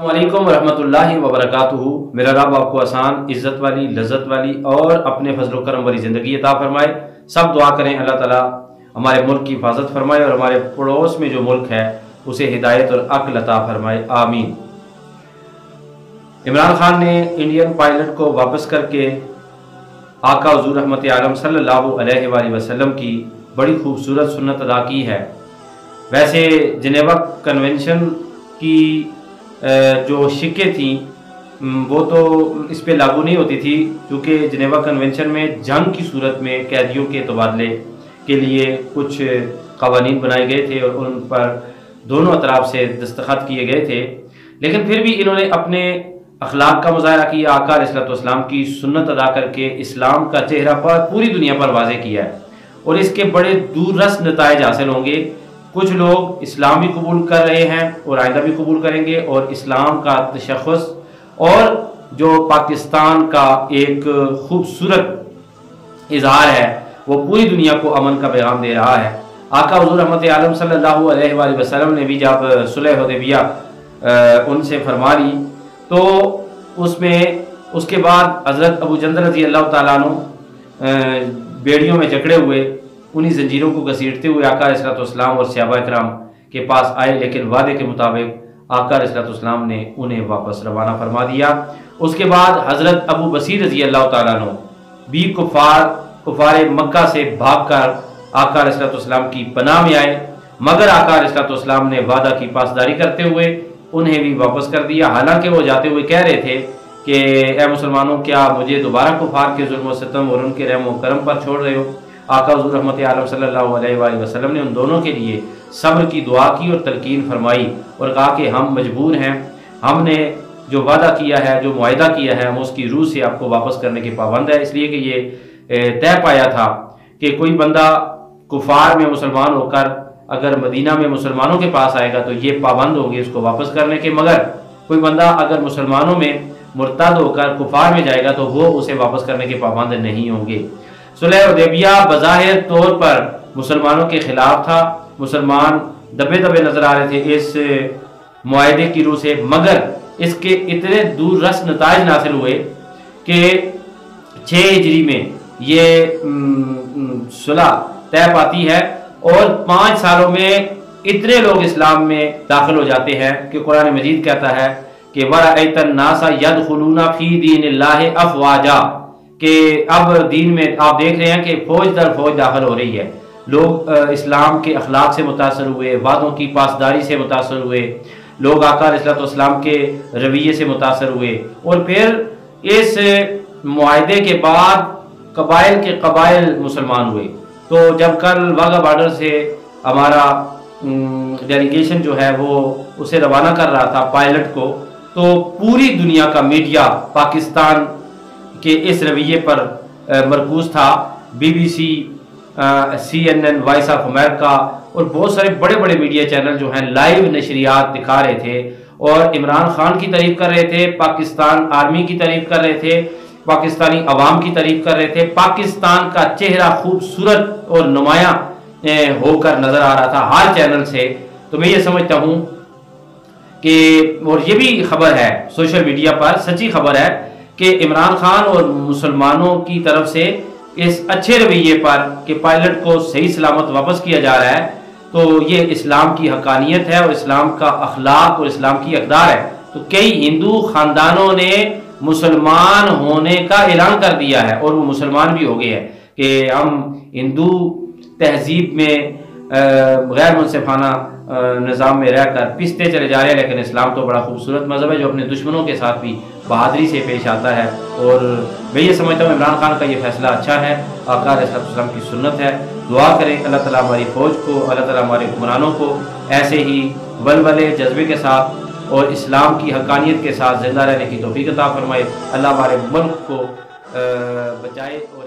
السلام علیکم ورحمۃ اللہ وبرکاتہ۔ میرا رب آپ کو آسان، عزت والی، لذت والی اور اپنے فضل و کرم والی زندگی عطا فرمائے۔ سب دعا کریں اللہ تعالیٰ ہمارے ملک کی حفاظت فرمائے اور ہمارے پڑوس میں جو ملک ہے، اسے ہدایت اور عقل عطا فرمائے۔ آمین۔ عمران خان نے انڈین پائلٹ کو واپس کر کے آقا حضور رحمت عالم صلی اللہ علیہ وآلہ وسلم کی بڑی خوبصورت سنت ادا کی ہے۔ ویسے جنیوا کنونشن کی جو شکیں تھیں وہ تو اس پہ لاگو نہیں ہوتی تھی، کیونکہ جنیوا کنونشن میں جنگ کی صورت میں قیدیوں کے تبادلے کے لیے کچھ قوانین بنائے گئے تھے اور ان پر دونوں اطراف سے دستخط کیے گئے تھے۔ لیکن پھر بھی انہوں نے اپنے اخلاق کا مظاہرہ کیا، آقا علیہ والسلام کی سنت ادا کر کے اسلام کا چہرہ پر پوری دنیا پر واضح کیا ہے۔ اور اس کے بڑے دور رس نتائج حاصل ہوں گے۔ کچھ لوگ اسلام بھی قبول کر رہے ہیں اور آئندہ بھی قبول کریں گے اور اسلام کا تشخص اور جو پاکستان کا ایک خوبصورت اظہار ہے، وہ پوری دنیا کو امن کا پیغام دے رہا ہے۔ آقا حضور رحمت عالم صلی اللہ علیہ وآلہ وسلم نے بھی جب صلح حدیبیہ ان سے فرما لی تو اس میں، اس کے بعد حضرت ابو جندر رضی اللہ تعالیٰ عنہ بیڑیوں میں جکڑے ہوئے انہی زنجیروں کو گھسیٹتے ہوئے آقا علیہ السلام اور صحابہ اکرام کے پاس آئے، لیکن وعدے کے مطابق آقا علیہ السلام نے انہیں واپس روانہ فرما دیا۔ اس کے بعد حضرت ابو بصیر رضی اللہ تعالیٰ عنہ بھی کفار کفار مکہ سے بھاگ کر آقا علیہ السلام کی پناہ میں آئے۔ مگر آقا علیہ السلام نے وعدہ کی پاسداری کرتے ہوئے انہیں بھی واپس کر دیا۔ حالانکہ وہ جاتے ہوئے کہہ رہے تھے کہ، اے مسلمانوں، کیا مجھے دوبارہ کفار کے ظلم و ستم اور ان کے رحم و کرم پر چھوڑ رہے ہو؟ آقا حضور رحمت عالم صلی اللہ علیہ وآلہ وسلم نے ان دونوں کے لیے صبر کی دعا کی اور تلقین فرمائی اور کہا کہ ہم مجبور ہیں۔ ہم نے جو وعدہ کیا ہے، جو معاہدہ کیا ہے، ہم اس کی روح سے آپ کو واپس کرنے کے پابند ہے اس لیے کہ یہ طے پایا تھا کہ کوئی بندہ کفار میں مسلمان ہو کر اگر مدینہ میں مسلمانوں کے پاس آئے گا تو یہ پابند ہوں گے اس کو واپس کرنے کے۔ مگر کوئی بندہ اگر مسلمانوں میں مرتد ہو کر کفار میں جائے گا تو وہ اسے واپس کرنے کے پابند نہیں ہوں گے۔ صلح حدیبیہ بظاہر طور پر مسلمانوں کے خلاف تھا۔ مسلمان دبے دبے نظر آ رہے تھے اس معاہدے کی روح سے۔ مگر اس کے اتنے دور رس نتائج ناصل ہوئے کہ چھ ہجری میں یہ صلح طے پاتی ہے اور پانچ سالوں میں اتنے لوگ اسلام میں داخل ہو جاتے ہیں کہ قرآن مجید کہتا ہے کہ وَرَأَيْتَ النَّاسَ يَدْخُلُونَ فِي دِينِ اللَّهِ أَفْوَاجًا۔ کہ اب دین میں آپ دیکھ رہے ہیں کہ فوج در فوج داخل ہو رہی ہے۔ لوگ اسلام کے اخلاق سے متاثر ہوئے، وعدوں کی پاسداری سے متاثر ہوئے۔ لوگ آقا علیہ السلام کے رویے سے متاثر ہوئے۔ اور پھر اس معاہدے کے بعد قبائل کے قبائل مسلمان ہوئے۔ تو جب کل واگا بارڈر سے ہمارا ڈیلیگیشن جو ہے وہ اسے روانہ کر رہا تھا پائلٹ کو، تو پوری دنیا کا میڈیا پاکستان کہ اس رویے پر مرکوز تھا B B C C N N, voice of America اور بہت سارے بڑے بڑے میڈیا چینل جو ہیں لائیو نشریات دکھا رہے تھے اور عمران خان کی تعریف کر رہے تھے، پاکستان آرمی کی تعریف کر رہے تھے، پاکستانی عوام کی تعریف کر رہے تھے۔ پاکستان کا چہرہ خوبصورت اور نمایاں ہو کر نظر آ رہا تھا ہر چینل سے۔ تو میں یہ سمجھتا ہوں کہ، اور یہ بھی خبر ہے سوشل میڈیا پر، سچی خبر ہے کہ عمران خان اور مسلمانوں کی طرف سے اس اچھے رویے پر کہ پائلٹ کو صحیح سلامت واپس کیا جا رہا ہے، تو یہ اسلام کی حقانیت ہے اور اسلام کا اخلاق اور اسلام کی اقدار ہے۔ تو کئی ہندو خاندانوں نے مسلمان ہونے کا اعلان کر دیا ہے اور وہ مسلمان بھی ہو گئے ہیں کہ ہم ہندو تہذیب میں غیر منصفانہ نظام میں رہ کر پستے چلے جا رہے ہیں، لیکن اسلام تو بڑا خوبصورت مذہب ہے جو اپنے دشمنوں کے ساتھ بھی بہادری سے پیش آتا ہے۔ اور میں یہ سمجھتا ہوں، عمران خان کا یہ فیصلہ اچھا ہے، آقا علیہ السلام کی سنت ہے۔ دعا کریں اللہ تعالیٰ ہماری فوج کو، اللہ تعالیٰ ہمارے حکمرانوں کو ایسے ہی ولولے جذبے کے ساتھ اور اسلام کی حقانیت کے ساتھ زندہ رہنے کی توفیق عطا فرمائے۔ اللہ ہمارے ملک کو بچائے اور